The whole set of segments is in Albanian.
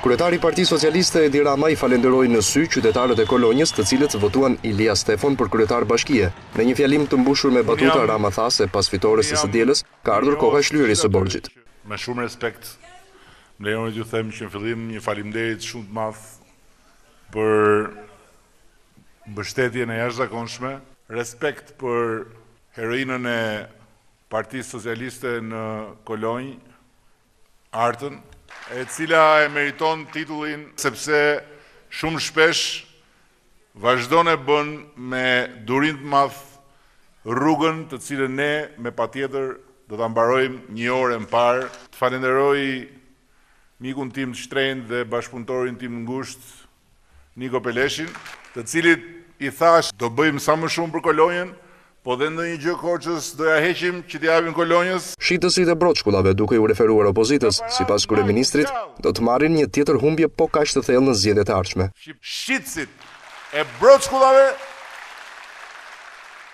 Kryetari i Partisë Socialiste, Edi Rama i falënderoi në sy qytetarët e Kolonjës të cilët votuan Ilia Stefon për kryetar bashkie. Në një fjalim të mbushur me batuta Rama tha se pas fitores së së dielës ka ardhur koha e shlyerjes së borxhit. Me shumë respekt, më lejoni t'ju them që në fillim një faleminderit shumë të madh për mbështetjen e jashtëzakonshme. Respekt për heroinën e Partisë Socialiste në Kolonjë, Artën, e cila e meriton titullin sepse shumë shpesh vazhdon e bën me durim të madh rrugën të cilën ne me patjetër do ta mbarojmë një orë e më parë. Të falenderoj mikun tim të shtrenjtë dhe bashkëpunëtorin tim të ngushtë, Niko Peleshin, të cilit i thashë do bëjmë sa më shumë për Kolonjën, po dhe ndonjë gjë Korçës do ia heqim që t'i japim Kolonjës. Shitësit e broçkullave duke iu referuar opozitës, sipas kryeministrit, do të marrin një tjetër humbje po kaq të thellë në zgjedhjet e ardhshme. Shitësit e broçkullave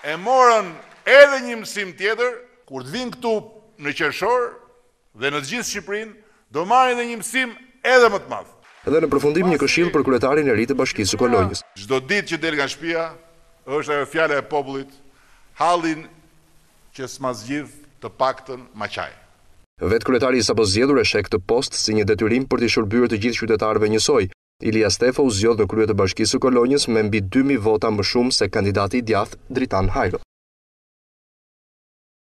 e morën edhe një mësim tjetër, kur të vijnë këtu në qershor Dhe në të gjithë Shqipërinë, do marrin dhe një mësim edhe më të madh. Dhe në përfundim një këshillë për kryetarin e ri të Bashkisë së Kolonjës. Çdo ditë që del nga shpia, është ajo fjala e popullit, hallin që s'ma zgjidh të paktën ma qaj. Vetë kryetari i sapozgjedhur e sheh këtë post si një detyrim për t'i shërbyer të gjithë qytetarëve njësoj. Ilia Stefo u zgjodh në krye të Bashkisë së Kolonjës me mbi dy mijë vota më shumë se kandidati i djathtë, Dritan Hajro.